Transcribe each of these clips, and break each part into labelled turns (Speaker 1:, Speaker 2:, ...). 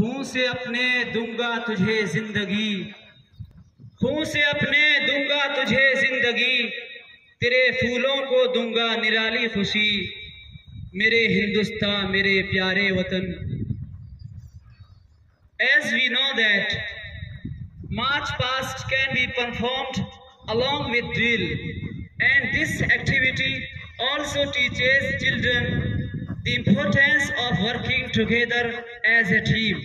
Speaker 1: خون سے اپنے دوں گا تجھے زندگی، خون سے اپنے دوں گا تجھے زندگی، تیرے پھولوں کو دوں گا نرالی خوشی، میرے ہندوستان، میرے پیارے وطن۔ As we know that March past can be performed along with drill and this activity also teaches children the importance of working together as a team.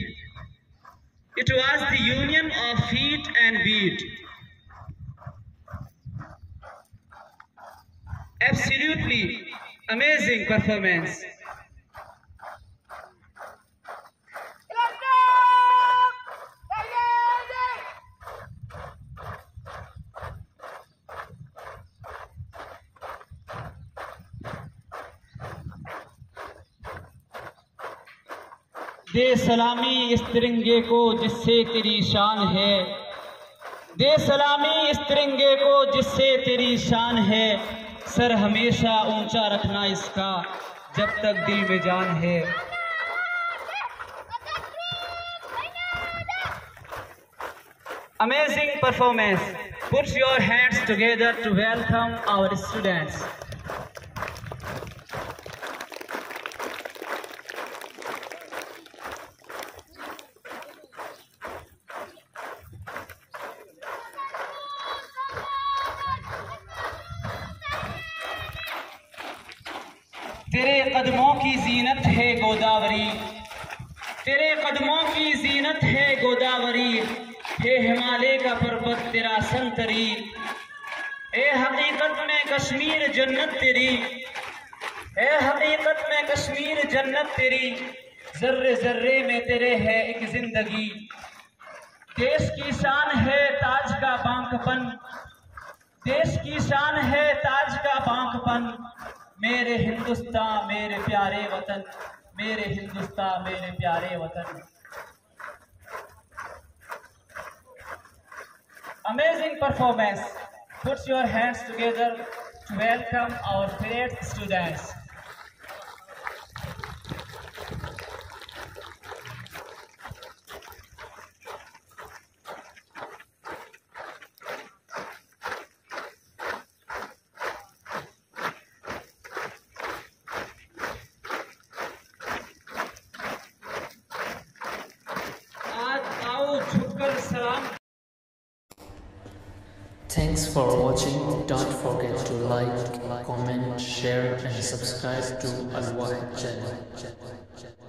Speaker 1: It was the union of feet and beat. Absolutely amazing performance. دے سلامی اس ترنگے کو جس سے تیری شان ہے دے سلامی اس ترنگے کو جس سے تیری شان ہے سر ہمیشہ اونچا رکھنا اس کا جب تک دل میں جان ہے Amazing performance. Put your hands together to welcome our students. تیرے قدموں کی زینت ہے گوداوری۔ تیرے قدموں کی زینت ہے گوداوری۔ ہے ہمالے کا پربت تیرا سنتری۔ اے حقیقت میں کشمیر جنت تیری۔ اے حقیقت میں کشمیر جنت تیری۔ ذرے ذرے میں تیرے ہے ایک زندگی۔ دیش کی شان ہے تاج کا بانک پن۔ دیش کی شان ہے تاج کا بانک پن۔ میرے ہندوستان، میرے پیارے وطن، میرے ہندوستان، میرے پیارے وطن۔ Amazing performance cuts your hands together to welcome اور students
Speaker 2: Thanks for watching. Don't forget to like, comment, share and subscribe to Wahid channel.